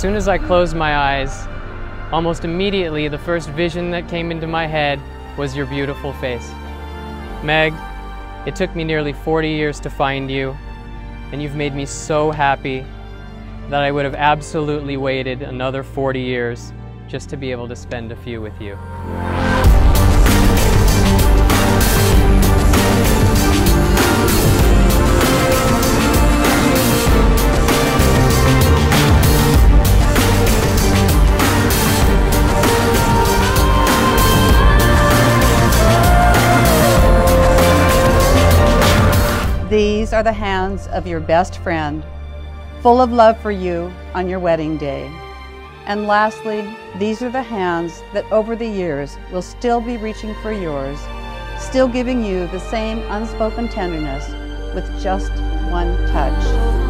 soon as I closed my eyes, almost immediately the first vision that came into my head was your beautiful face. Meg, it took me nearly 40 years to find you, and you've made me so happy that I would have absolutely waited another 40 years just to be able to spend a few with you. These are the hands of your best friend, full of love for you on your wedding day. And lastly, these are the hands that over the years will still be reaching for yours, still giving you the same unspoken tenderness with just one touch.